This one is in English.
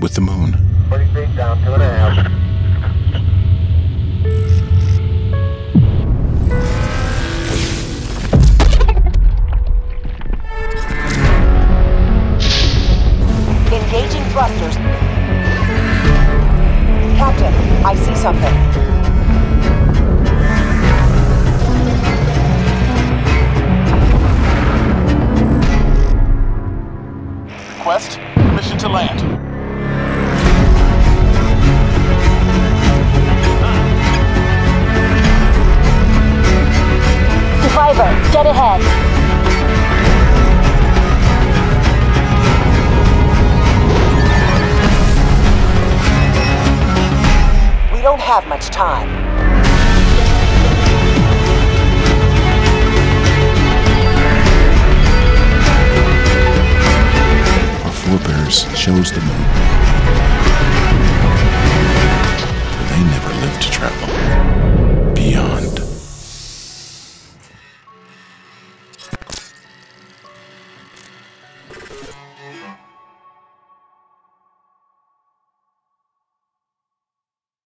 with the moon. 40 feet down, two and a half. Engaging thrusters. Land. Survivor, dead ahead. We don't have much time. Forebears chose the moon. They never lived to travel beyond.